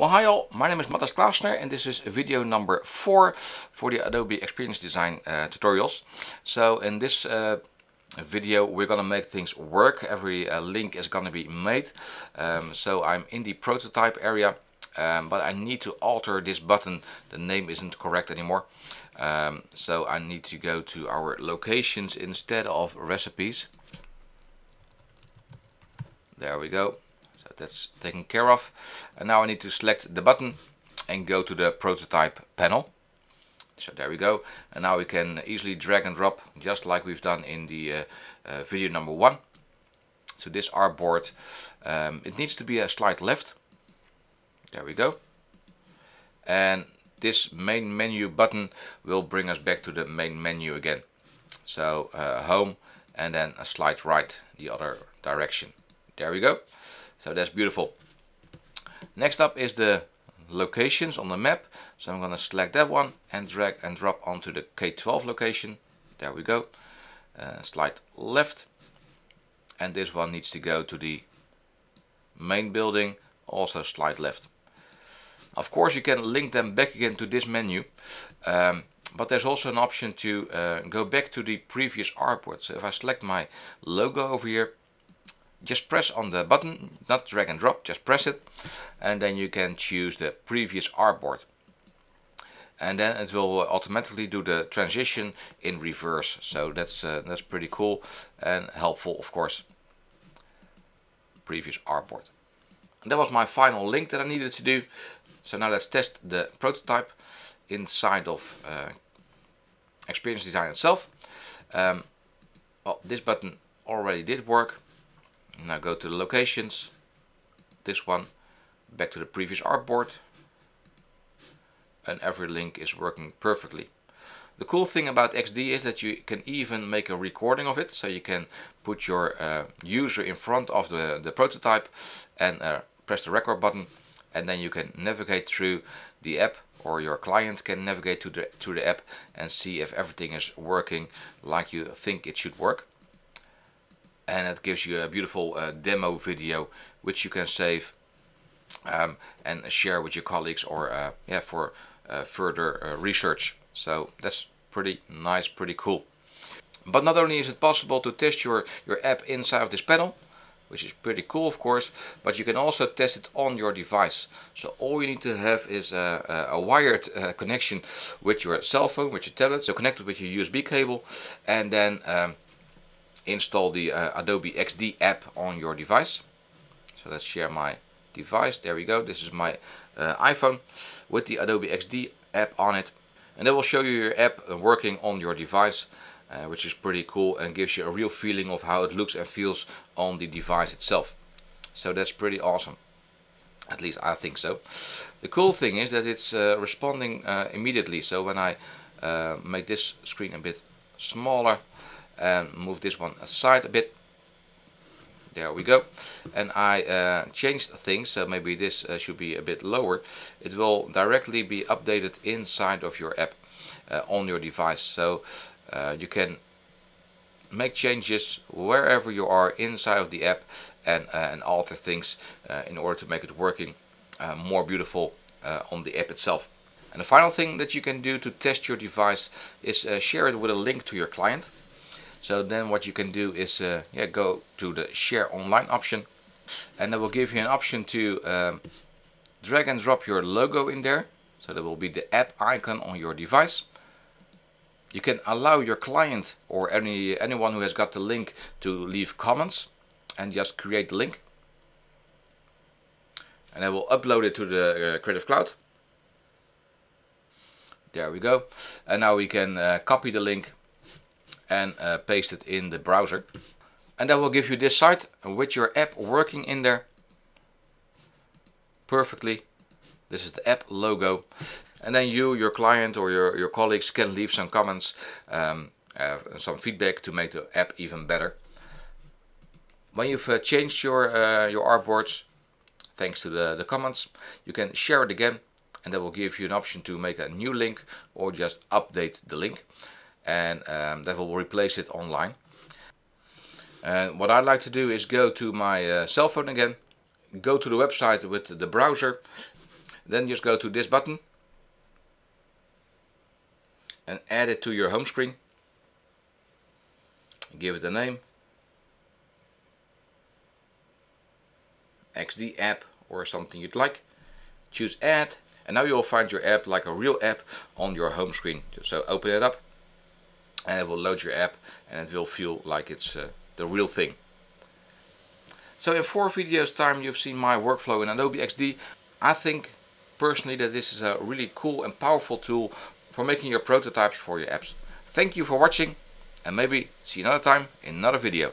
Well hi all, my name is Matthijs Clasener and this is video number 4 for the Adobe Experience Design uh, tutorials. So in this uh, video we're gonna make things work, every uh, link is gonna be made. Um, so I'm in the prototype area um, but I need to alter this button, the name isn't correct anymore. Um, so I need to go to our locations instead of recipes. There we go that's taken care of. And now I need to select the button and go to the prototype panel. So there we go. And now we can easily drag and drop just like we've done in the uh, uh, video number one. So this artboard, um, it needs to be a slight left. There we go. And this main menu button will bring us back to the main menu again. So uh, home and then a slight right the other direction. There we go. So that's beautiful. Next up is the locations on the map. So I'm going to select that one and drag and drop onto the K12 location. There we go. Uh, slide left. And this one needs to go to the main building. Also slide left. Of course you can link them back again to this menu. Um, but there's also an option to uh, go back to the previous artboard. So if I select my logo over here just press on the button, not drag and drop, just press it and then you can choose the previous artboard. And then it will automatically do the transition in reverse. So that's uh, that's pretty cool and helpful of course. Previous artboard. And that was my final link that I needed to do. So now let's test the prototype inside of uh, Experience Design itself. Um, well, this button already did work now go to the locations, this one, back to the previous artboard, and every link is working perfectly. The cool thing about XD is that you can even make a recording of it, so you can put your uh, user in front of the, the prototype and uh, press the record button, and then you can navigate through the app or your client can navigate to the, to the app and see if everything is working like you think it should work and it gives you a beautiful uh, demo video which you can save um, and share with your colleagues or uh, yeah for uh, further uh, research. So that's pretty nice pretty cool. But not only is it possible to test your your app inside of this panel which is pretty cool of course but you can also test it on your device. So all you need to have is a, a wired uh, connection with your cell phone with your tablet so connect it with your USB cable and then um, install the uh, Adobe XD app on your device. So let's share my device. There we go. This is my uh, iPhone with the Adobe XD app on it. And it will show you your app uh, working on your device, uh, which is pretty cool and gives you a real feeling of how it looks and feels on the device itself. So that's pretty awesome. At least I think so. The cool thing is that it's uh, responding uh, immediately. So when I make this screen a bit smaller, and move this one aside a bit. There we go. And I uh, changed things so maybe this uh, should be a bit lower. It will directly be updated inside of your app uh, on your device. So uh, you can make changes wherever you are inside of the app and, uh, and alter things uh, in order to make it working more beautiful on the app itself. And the final thing that you can do to test your device is share it with a link to your client so then what you can do is uh, yeah, go to the share online option and that will give you an option to um, drag and drop your logo in there. So that will be the app icon on your device. You can allow your client or any anyone who has got the link to leave comments and just create the link. And I will upload it to the uh, Creative Cloud. There we go. And now we can uh, copy the link and uh, paste it in the browser. And that will give you this site with your app working in there perfectly. This is the app logo. And then you, your client or your, your colleagues can leave some comments, um, uh, some feedback to make the app even better. When you've uh, changed your, uh, your artboards, thanks to the, the comments, you can share it again and that will give you an option to make a new link or just update the link and um, that will replace it online. And what I'd like to do is go to my uh, cell phone again, go to the website with the browser, Then just go to this button and add it to your home screen. Give it a name. XD app or something you'd like. Choose add and now you'll find your app like a real app on your home screen. So open it up and it will load your app and it will feel like it's uh, the real thing. So in four videos time you've seen my workflow in Adobe XD. I think personally that this is a really cool and powerful tool for making your prototypes for your apps. Thank you for watching and maybe see you another time in another video.